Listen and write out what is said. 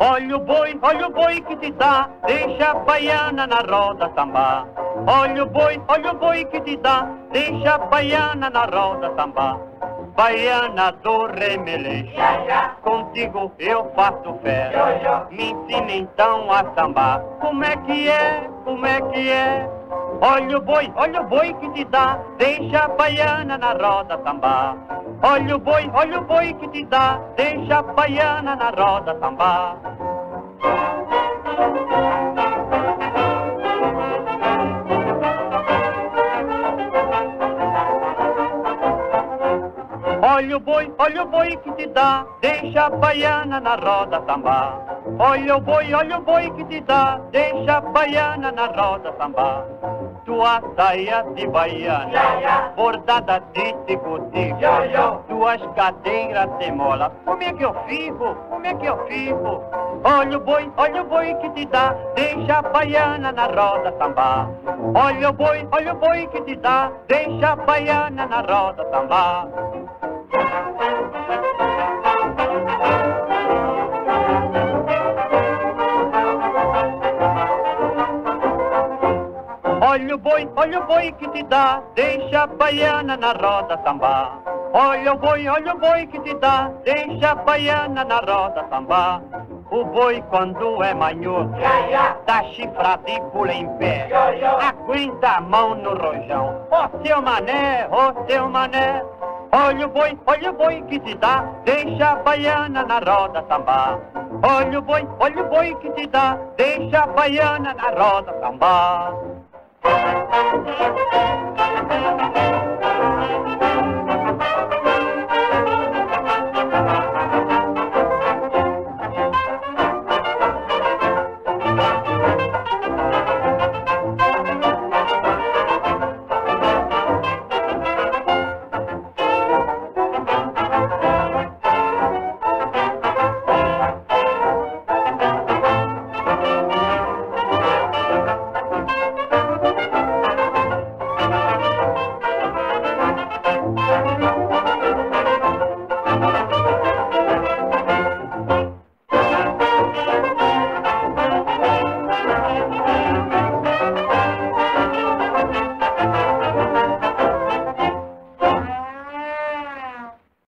Olha o boi, olha o boi que te dá, deixa a baiana na roda sambar. Olha o boi, olha o boi que te dá, deixa a baiana na roda sambar. Baiana do remeleixo, contigo eu faço fé. Me ensina então a sambar. Como é que é, como é que é? Olha o boi, olha o boi que te dá, deixa a baiana na roda sambar. Olha o boi, olha o boi que te dá, deixa a baiana na roda sambar. Olha o boi, olha o boi que te dá, deixa a baiana na roda sambar. Olha o boi, olha o boi que te dá, deixa a baiana na roda sambar. Tua saia de baiana, bordada de tico-tico, tuas cadeiras de mola. Como é que eu fico? Como é que eu fico? Olha o boi, olha o boi que te dá, deixa a baiana na roda sambar. Olha o boi, olha o boi que te dá, deixa a baiana na roda sambar. Boi, olha o boi que te dá, deixa a baiana na roda sambar. Olha o boi, olha o boi que te dá, deixa a baiana na roda sambar. O boi quando é manhoso, dá chifrada e pula em pé. Aguenta a mão no rojão, ó seu mané, ó seu mané. Olha o boi, olha o boi que te dá, deixa a baiana na roda sambar. Olha o boi, olha o boi que te dá, deixa a baiana na roda sambar. Música